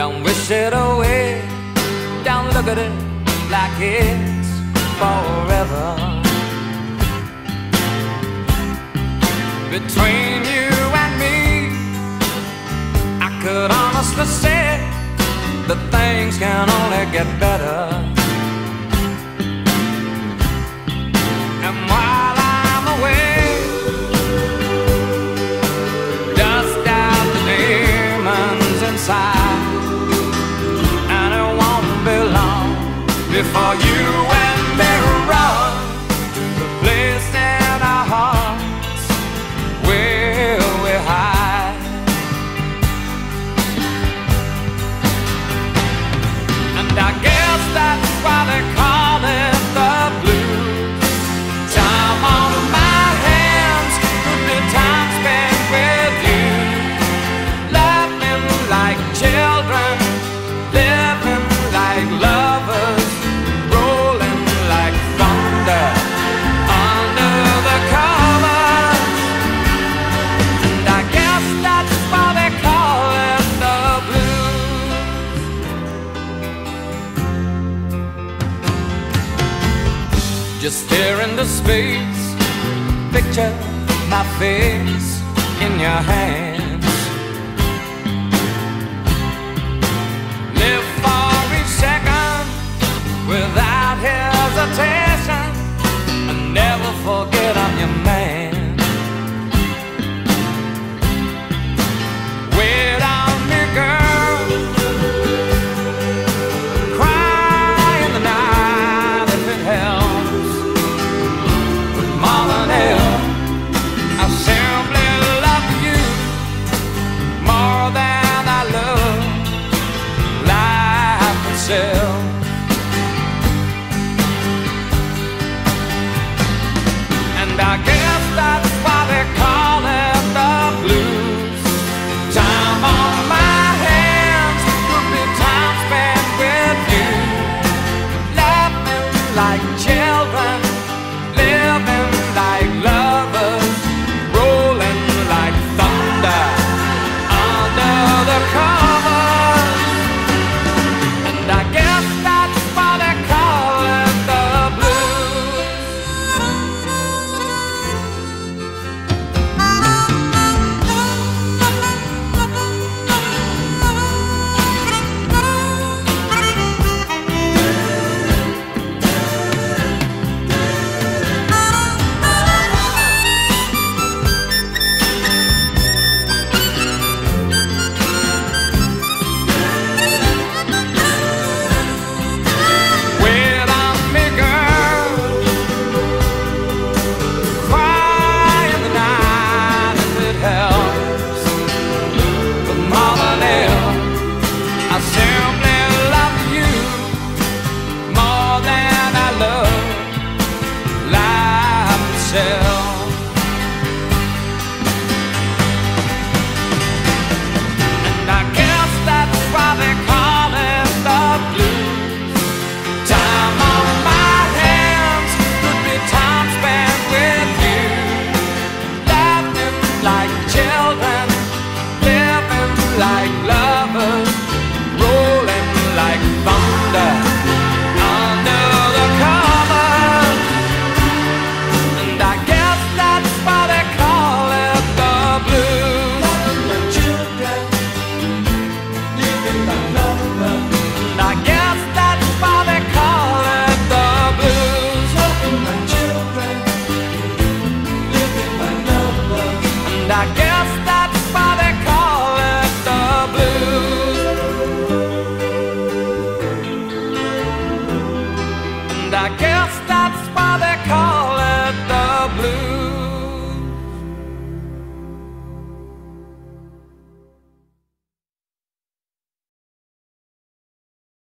Don't wish it away. Don't look at it like it's forever. Between you and me, I could honestly say that things can only get better. before you. Just stare into space. Picture my face in your hands. Live for each second without hesitation. And never forget. myself. And I guess that's why they call it the blues. Time on my hands could be time spent with you, laughing like children.